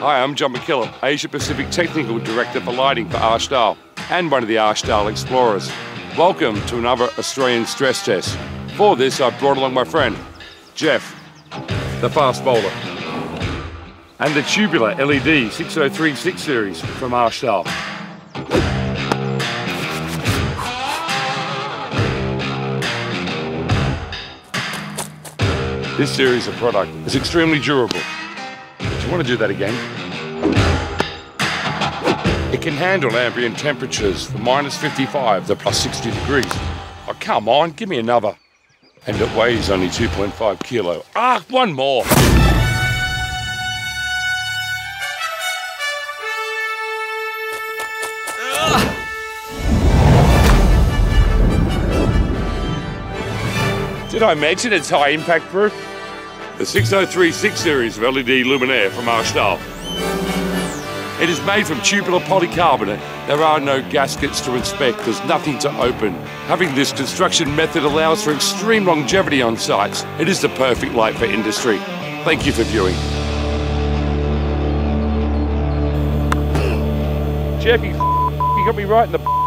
Hi, I'm John McKillop, Asia Pacific Technical Director for Lighting for R. STAHL and one of the R. STAHL Explorers. Welcome to another Australian stress test. For this, I've brought along my friend, Jeff, the fast bowler, and the tubular LED 6036 series from R. STAHL. This series of product is extremely durable. You want to do that again? It can handle ambient temperatures from minus 55 to plus 60 degrees. Oh, come on, give me another. And it weighs only 2.5 kilo. Ah, one more. Did I mention it's high impact proof? The 6036 series of LED luminaire from R. STAHL. It is made from tubular polycarbonate. There are no gaskets to inspect, there's nothing to open. Having this construction method allows for extreme longevity on sites. It is the perfect light for industry. Thank you for viewing. Jeff, you got me right in the